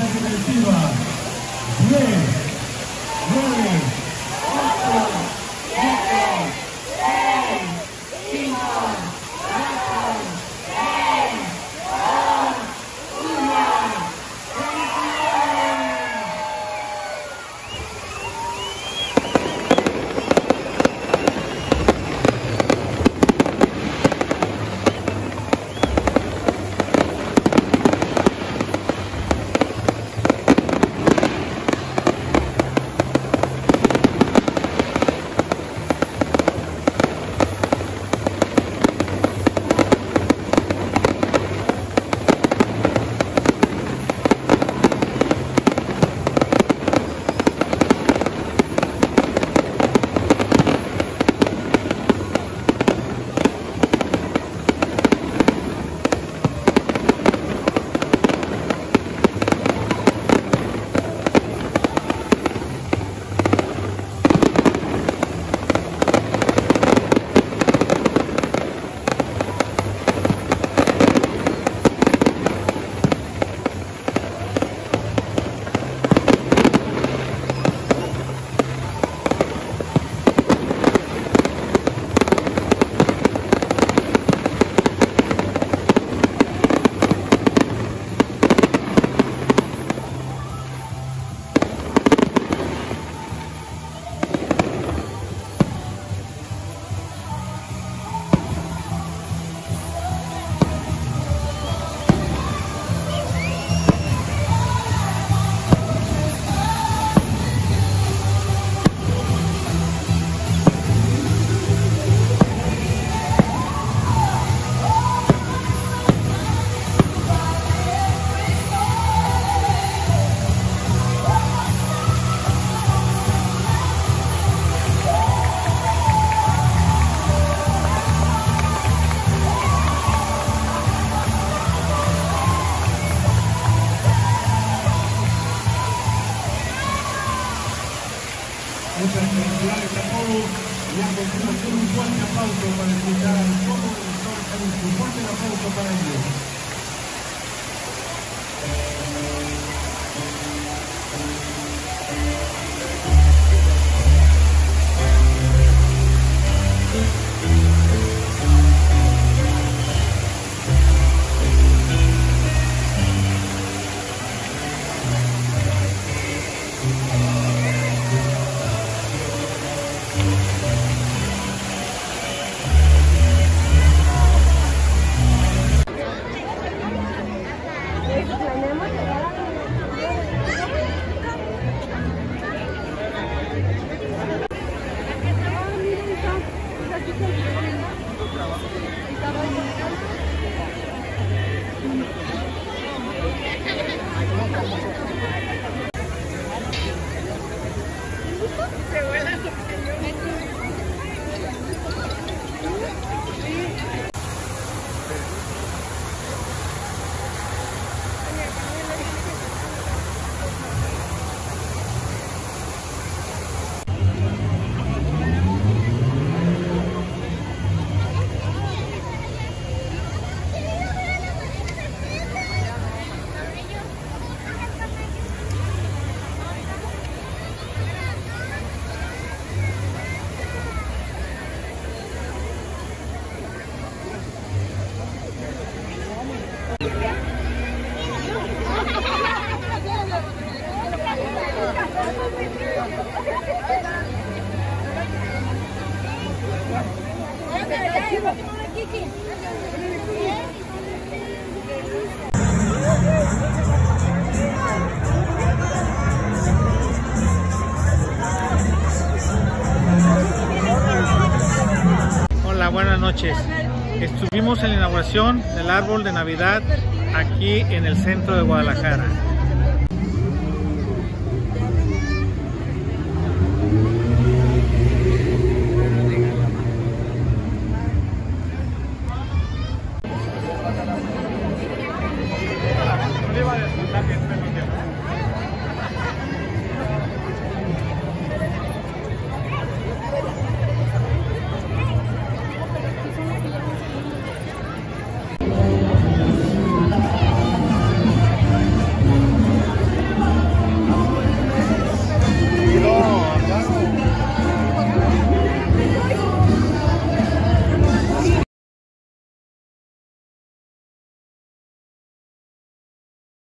a la cuenta regresiva. 10, 9, Muchas felicidades a todos y a continuación un fuerte aplauso para escuchar Ángeles. Un fuerte aplauso para ellos. Estuvimos en la inauguración del árbol de Navidad aquí en el centro de Guadalajara.